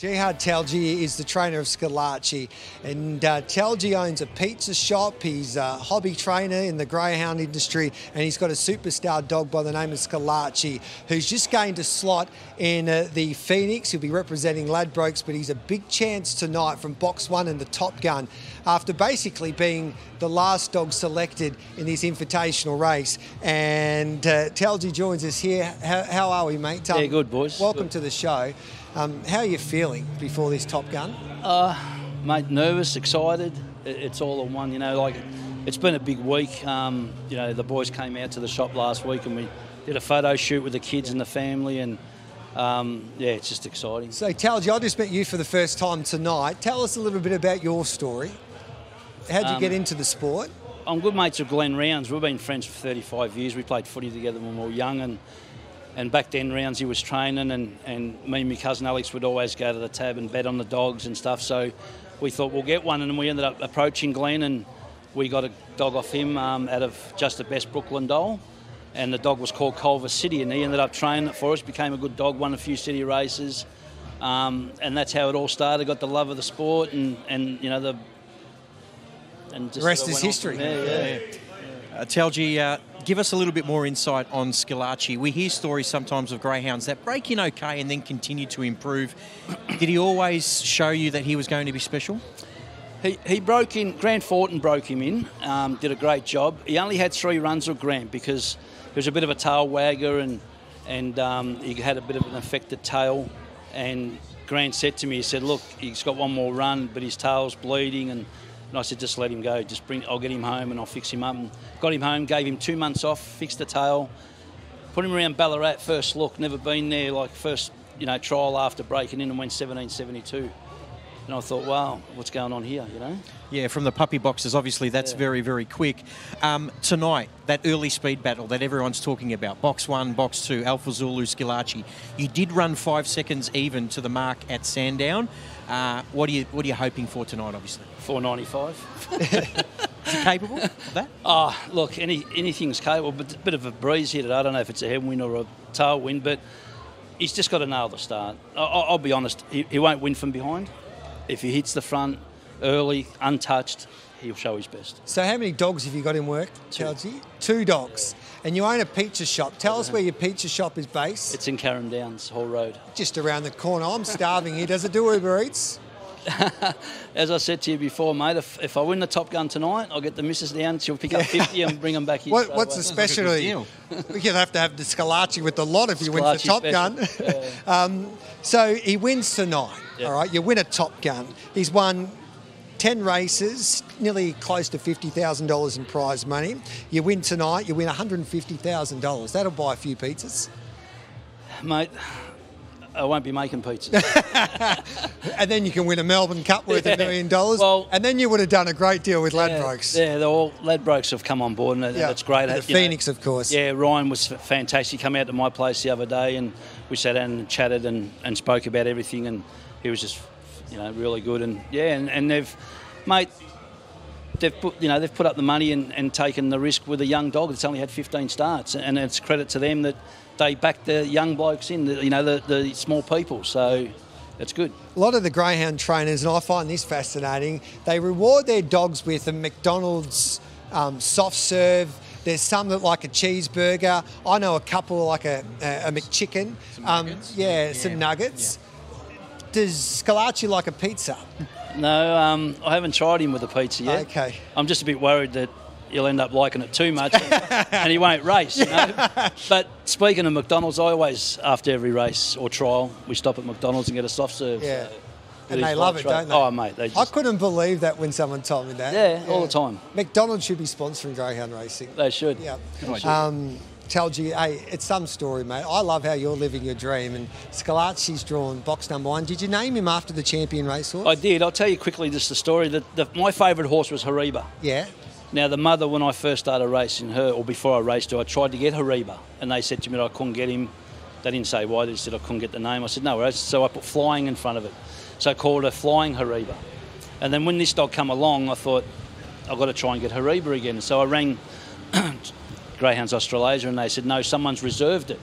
Jihad Talgi is the trainer of Schillaci, and uh, Talgi owns a pizza shop. He's a hobby trainer in the greyhound industry, and he's got a superstar dog by the name of Schillaci, who's just gained a slot in uh, the Phoenix. He'll be representing Ladbrokes, but he's a big chance tonight from Box One and the Top Gun, after basically being the last dog selected in this invitational race. And uh, Talgi joins us here. How, how are we, mate? Yeah, good, boys. Welcome Good. to the show. Um, how are you feeling before this Top Gun? Uh, mate, nervous, excited. It's all in one, you know. Like, it's been a big week. Um, you know, the boys came out to the shop last week and we did a photo shoot with the kids and the family, and um, yeah, it's just exciting. So, Talgi, I just met you for the first time tonight. Tell us a little bit about your story. How'd you Um, get into the sport? I'm good mates with Glenn Rounds. We've been friends for 35 years. We played footy together when we were young, and and back then Rounds he was training, and, and me and my cousin Alex would always go to the tab and bet on the dogs and stuff. So we thought we'll get one, and we ended up approaching Glenn, and we got a dog off him um, out of just the best Brooklyn Dole. And the dog was called Culver City, and he ended up training it for us. Became a good dog, won a few city races, um, and that's how it all started. Got the love of the sport, and, and you know the and just Rest is history. there, yeah. Uh, Talgi, uh, give us a little bit more insight on Schillaci. We hear stories sometimes of greyhounds that break in okay and then continue to improve. Did he always show you that he was going to be special? He, he broke in, Grant Fortin broke him in, um, did a great job. He only had three runs with Grant because he was a bit of a tail wagger and, and um, he had a bit of an affected tail. And Grant said to me, he said, look, he's got one more run, but his tail's bleeding. And, and I said, just let him go. Just bring, I'll get him home and I'll fix him up. And got him home, gave him two months off, fixed the tail, put him around Ballarat first look, never been there, like first, you know, trial after breaking in and went 1772. And I thought, wow, what's going on here, you know? Yeah, from the puppy boxes, obviously that's Yeah. very, very quick. Um, tonight, that early speed battle that everyone's talking about, box one, box two, Alpha Zulu, Schillaci. You did run five seconds even to the mark at Sandown. Uh, what are you What are you hoping for tonight? Obviously, 495. is he capable of that? Ah, look, any anything's capable, but a bit of a breeze here today. I don't know if it's a headwind or a tailwind, but he's just got to nail the start. I- I- I'll be honest, he, he won't win from behind. If he hits the front early, untouched, he'll show his best. So, how many dogs have you got in work, Two. Talgi? Two dogs. And you own a pizza shop. Tell us where your pizza shop is based. It's in Carrum Downs, Hall Road. just around the corner. I'm starving here. Does it do Uber Eats? As I said to you before, mate, if, if I win the Top Gun tonight, I'll get the missus down. She'll pick up 50 and bring them back here. What, what's the away. like a specialty? deal. We're have to have the Schillaci with the lot if he wins the Top special. Gun. Yeah. um, so he wins tonight. Yeah. All right, you win a Top Gun. He's won 10 races, nearly close to $50,000 in prize money. You win tonight, you win $150,000. That'll buy a few pizzas. Mate, I won't be making pizzas. And then you can win a Melbourne Cup worth a Yeah. million dollars. Well- and then you would have done a great deal with Ladbrokes. Yeah, they're all Ladbrokes have come on board, and Yeah. it's great. The You know, Phoenix, of course. Yeah, Ryan was fantastic. He came out to my place the other day, and we sat down and chatted and, and spoke about everything, and he was just, you know, really good. And yeah, and, and they've, mate, they've put, you know, they've put up the money and, and taken the risk with a young dog that's only had 15 starts, and it's credit to them that they backed the young blokes in, the, you know, the, the small people. So it's good. A lot of the greyhound trainers, and I find this fascinating, they reward their dogs with a McDonald's um, soft serve. There's some that like a cheeseburger. I know a couple like a, a, a McChicken. Um, yeah, Yeah. some nuggets. Does Schillaci like a pizza? No, um, I haven't tried him with a pizza yet. Okay. I'm just a bit worried that he'll end up liking it too much and he won't race. You know? But speaking of McDonald's, I always, after every race or trial, we stop at McDonald's and get a soft serve. Yeah. So And they love it, don't they? Oh, mate. They I couldn't believe that when someone told me that. Yeah, all the time. McDonald's should be sponsoring greyhound racing. they should. Yeah. idea. Um, you, hey, it's some story, mate. I love how you're living your dream. And Schillaci's drawn box number one. Did you name him after the champion racehorse? I did. I'll tell you quickly just the story. That the, my favourite horse was Hariba. Yeah. Now, the mother, when I first started racing her, or before I raced her, I tried to get Hariba, and they said to me that I couldn't get him. They didn't say why, they said I couldn't get the name. I said, no worries. So I put flying in front of it. So I called her Flying Hariba. And then when this dog come along, I thought, I've got to try and get Hariba again. So I rang Greyhounds Australasia, and they said, no, someone's reserved it.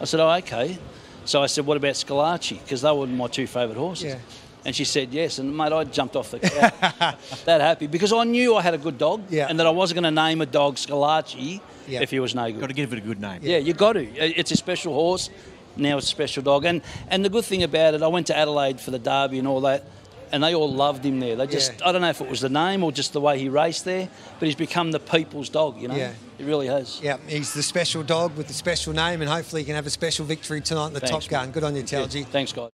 I said, oh, okay. So I said, what about Schillaci? Because they were my two favourite horses. Yeah. And she said yes, and mate, I jumped off the couch, that happy because I knew I had a good dog, Yeah. and that I wasn't going to name a dog Schillaci Yeah. if he was no good. Got to give it a good name. Yeah, you got to. It's a special horse. Now it's a special dog, and and the good thing about it, I went to Adelaide for the Derby and all that, and they all loved him there. They just, Yeah. I don't know if it was the name or just the way he raced there, but he's become the people's dog. You know, Yeah. he really has. Yeah, he's the special dog with the special name, and hopefully he can have a special victory tonight in the Thanks, Top Gun. Good on you, Yeah, Thanks, guys.